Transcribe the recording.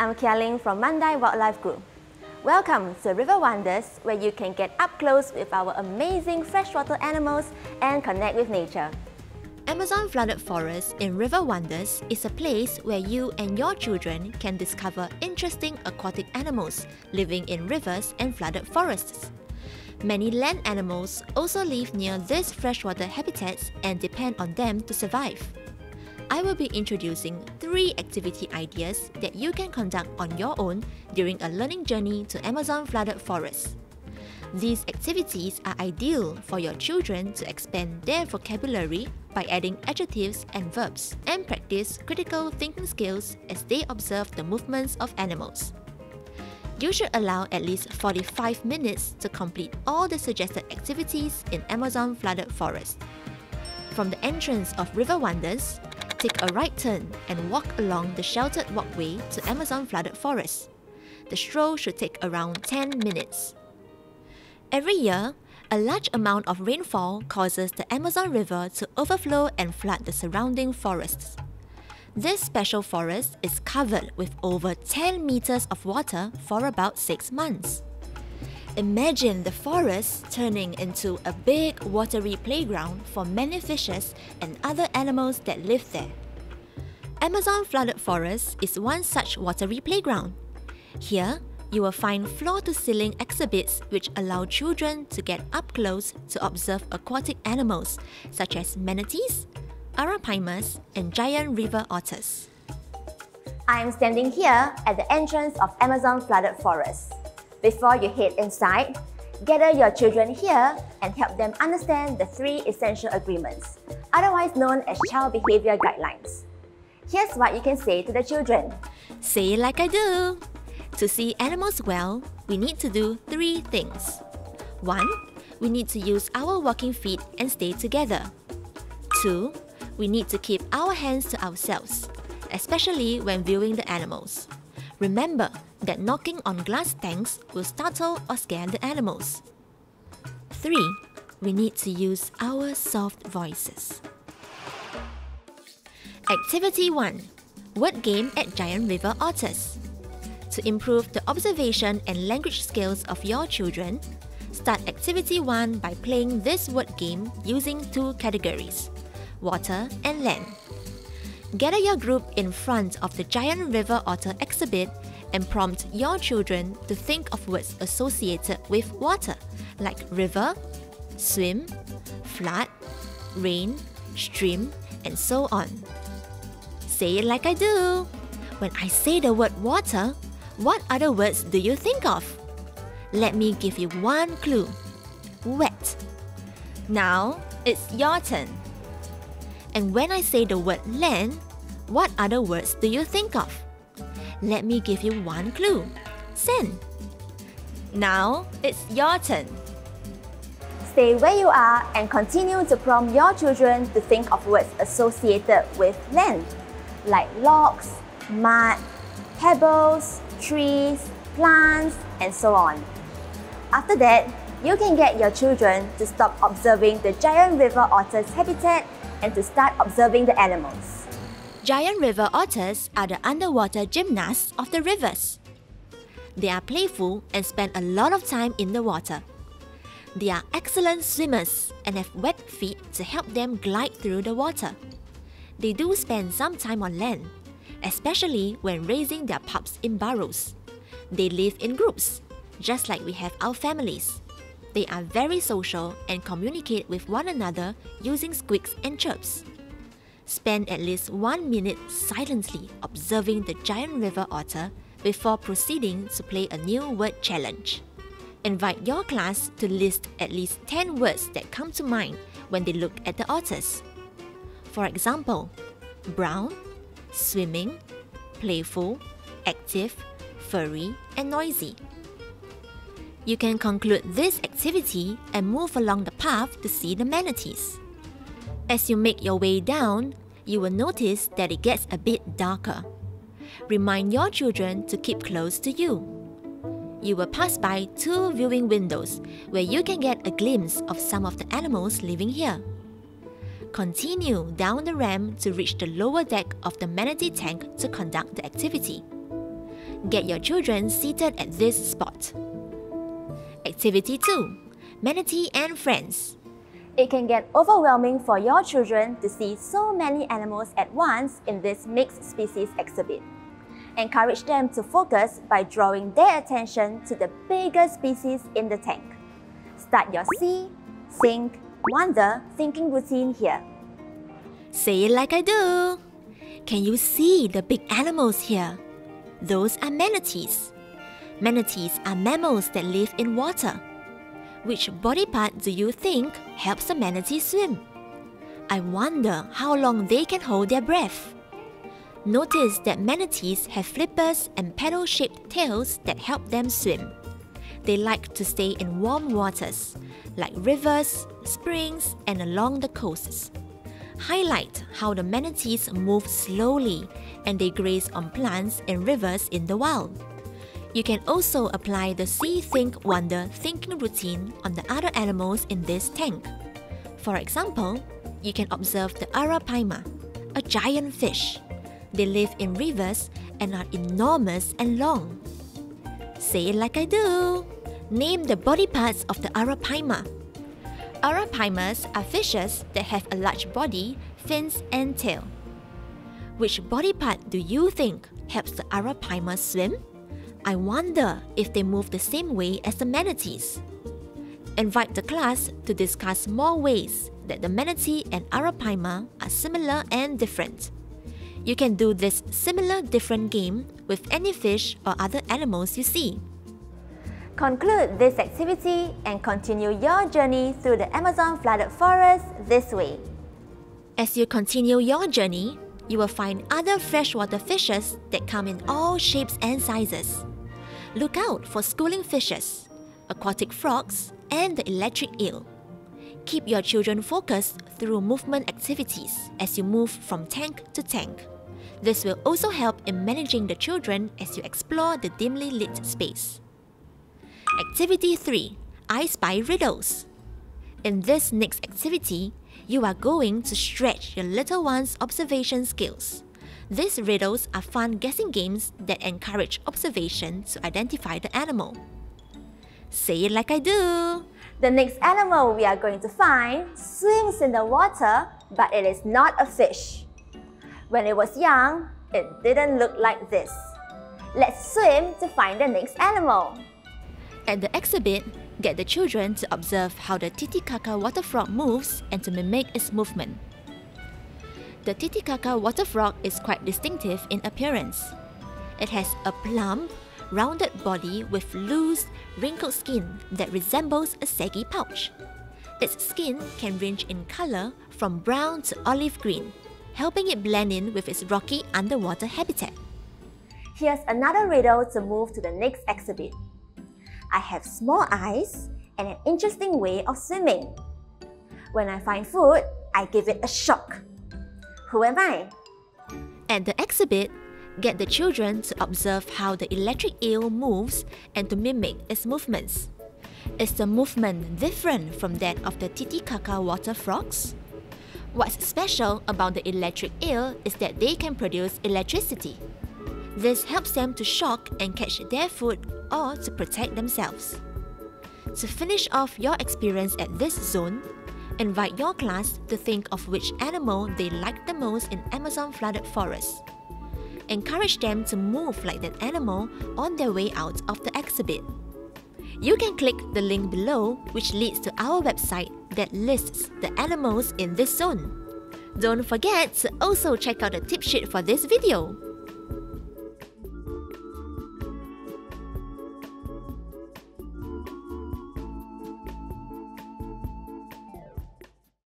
I'm Kia Ling from Mandai Wildlife Group. Welcome to River Wonders, where you can get up close with our amazing freshwater animals and connect with nature. Amazon Flooded Forest in River Wonders is a place where you and your children can discover interesting aquatic animals living in rivers and flooded forests. Many land animals also live near these freshwater habitats and depend on them to survive. I will be introducing three activity ideas that you can conduct on your own during a learning journey to Amazon flooded forests. These activities are ideal for your children to expand their vocabulary by adding adjectives and verbs and practice critical thinking skills as they observe the movements of animals. You should allow at least 45 minutes to complete all the suggested activities in Amazon flooded forest. From the entrance of River Wonders, take a right turn and walk along the sheltered walkway to Amazon flooded forest. The stroll should take around 10 minutes. Every year, a large amount of rainfall causes the Amazon River to overflow and flood the surrounding forests. This special forest is covered with over 10 meters of water for about 6 months. Imagine the forest turning into a big watery playground for many fishes and other animals that live there. Amazon Flooded Forest is one such watery playground. Here, you will find floor to ceiling exhibits which allow children to get up close to observe aquatic animals such as manatees, arapaimas, and giant river otters. I am standing here at the entrance of Amazon Flooded Forest. Before you head inside, gather your children here and help them understand the three essential agreements, otherwise known as child behavior guidelines. Here's what you can say to the children. Say it like I do. To see animals well, we need to do three things. One, we need to use our walking feet and stay together. Two, we need to keep our hands to ourselves, especially when viewing the animals. Remember that knocking on glass tanks will startle or scare the animals. 3. We need to use our soft voices. Activity 1 Word Game at Giant River Otters. To improve the observation and language skills of your children, start Activity 1 by playing this word game using two categories water and land. Gather your group in front of the Giant River Otter exhibit and prompt your children to think of words associated with water, like river, swim, flood, rain, stream, and so on. Say it like I do. When I say the word water, what other words do you think of? Let me give you one clue wet. Now it's your turn. And when I say the word land, what other words do you think of? Let me give you one clue sand. Now it's your turn. Stay where you are and continue to prompt your children to think of words associated with land, like logs, mud, pebbles, trees, plants, and so on. After that, you can get your children to stop observing the giant river otter's habitat and to start observing the animals. Giant river otters are the underwater gymnasts of the rivers. They are playful and spend a lot of time in the water. They are excellent swimmers and have wet feet to help them glide through the water. They do spend some time on land, especially when raising their pups in burrows. They live in groups, just like we have our families. They are very social and communicate with one another using squeaks and chirps. Spend at least one minute silently observing the giant river otter before proceeding to play a new word challenge. Invite your class to list at least 10 words that come to mind when they look at the otters. For example, brown, swimming, playful, active, furry, and noisy. You can conclude this activity and move along the path to see the manatees. As you make your way down, you will notice that it gets a bit darker. Remind your children to keep close to you. You will pass by two viewing windows where you can get a glimpse of some of the animals living here. Continue down the ramp to reach the lower deck of the manatee tank to conduct the activity. Get your children seated at this spot. Activity 2 Manatee and Friends. It can get overwhelming for your children to see so many animals at once in this mixed species exhibit. Encourage them to focus by drawing their attention to the bigger species in the tank. Start your see, think, wonder thinking routine here. Say it like I do. Can you see the big animals here? Those are manatees. Manatees are mammals that live in water. Which body part do you think helps a manatee swim? I wonder how long they can hold their breath. Notice that manatees have flippers and paddle-shaped tails that help them swim. They like to stay in warm waters, like rivers, springs, and along the coasts. Highlight how the manatees move slowly and they graze on plants and rivers in the wild. You can also apply the See, Think, Wonder thinking routine on the other animals in this tank. For example, you can observe the arapaima, a giant fish. They live in rivers and are enormous and long. Say it like I do. Name the body parts of the arapaima. Arapaimas are fishes that have a large body, fins, and tail. Which body part do you think helps the arapaima swim? I wonder if they move the same way as the manatees. Invite the class to discuss more ways that the manatee and arapaima are similar and different. You can do this similar different game with any fish or other animals you see. Conclude this activity and continue your journey through the Amazon flooded forest this way. As you continue your journey, you will find other freshwater fishes that come in all shapes and sizes. Look out for schooling fishes, aquatic frogs, and the electric eel. Keep your children focused through movement activities as you move from tank to tank. This will also help in managing the children as you explore the dimly lit space. Activity 3 I Spy Riddles. In this next activity, you are going to stretch your little one's observation skills. These riddles are fun guessing games that encourage observation to identify the animal. Say it like I do. The next animal we are going to find swims in the water, but it is not a fish. When it was young, it didn't look like this. Let's swim to find the next animal. At the exhibit, get the children to observe how the Titicaca water frog moves and to mimic its movement. The Titicaca water frog is quite distinctive in appearance. It has a plump, rounded body with loose, wrinkled skin that resembles a saggy pouch. Its skin can range in color from brown to olive green, helping it blend in with its rocky underwater habitat. Here's another riddle to move to the next exhibit. I have small eyes and an interesting way of swimming. When I find food, I give it a shock. Who am I? At the exhibit, get the children to observe how the electric eel moves and to mimic its movements. Is the movement different from that of the Titicaca water frogs? What's special about the electric eel is that they can produce electricity. This helps them to shock and catch their food or to protect themselves. To finish off your experience at this zone, Invite your class to think of which animal they like the most in Amazon flooded forests. Encourage them to move like that animal on their way out of the exhibit. You can click the link below which leads to our website that lists the animals in this zone. Don't forget to also check out the tip sheet for this video.